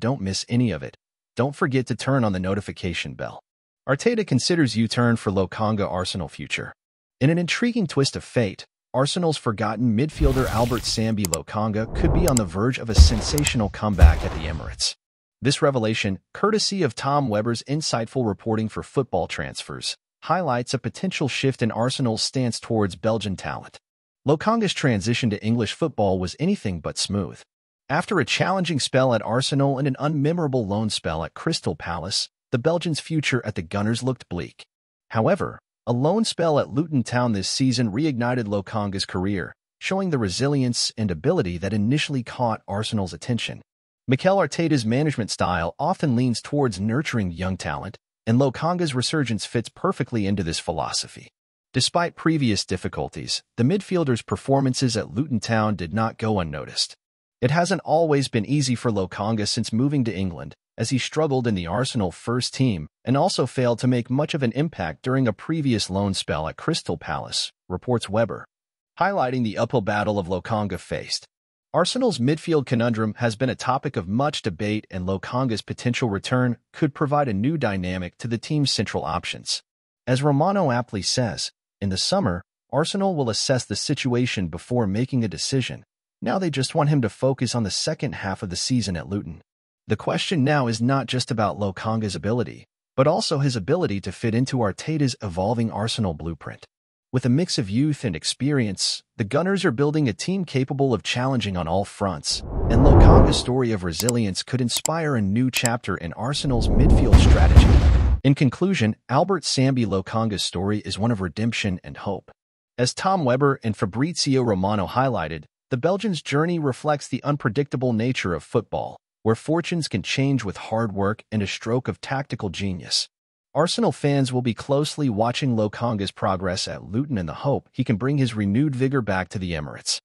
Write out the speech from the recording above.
don't miss any of it. Don't forget to turn on the notification bell. Arteta considers U-turn for Lokonga Arsenal future. In an intriguing twist of fate, Arsenal's forgotten midfielder Albert Sambi Lokonga could be on the verge of a sensational comeback at the Emirates. This revelation, courtesy of Tom Webber's insightful reporting for football transfers, highlights a potential shift in Arsenal's stance towards Belgian talent. Lokonga's transition to English football was anything but smooth. After a challenging spell at Arsenal and an unmemorable loan spell at Crystal Palace, the Belgians' future at the Gunners looked bleak. However, a loan spell at Luton Town this season reignited Lokonga's career, showing the resilience and ability that initially caught Arsenal's attention. Mikel Arteta's management style often leans towards nurturing young talent, and Lokonga's resurgence fits perfectly into this philosophy. Despite previous difficulties, the midfielder's performances at Luton Town did not go unnoticed. It hasn't always been easy for Lokonga since moving to England, as he struggled in the Arsenal first team and also failed to make much of an impact during a previous loan spell at Crystal Palace, reports Weber, highlighting the uphill battle of Lokonga faced. Arsenal's midfield conundrum has been a topic of much debate and Lokonga's potential return could provide a new dynamic to the team's central options. As Romano aptly says, in the summer, Arsenal will assess the situation before making a decision. Now they just want him to focus on the second half of the season at Luton. The question now is not just about Lokonga's ability, but also his ability to fit into Arteta's evolving Arsenal blueprint. With a mix of youth and experience, the Gunners are building a team capable of challenging on all fronts, and Lokonga's story of resilience could inspire a new chapter in Arsenal's midfield strategy. In conclusion, Albert Sambi Lokonga's story is one of redemption and hope. As Tom Webber and Fabrizio Romano highlighted, the Belgian's journey reflects the unpredictable nature of football, where fortunes can change with hard work and a stroke of tactical genius. Arsenal fans will be closely watching Lokonga's progress at Luton in the hope he can bring his renewed vigor back to the Emirates.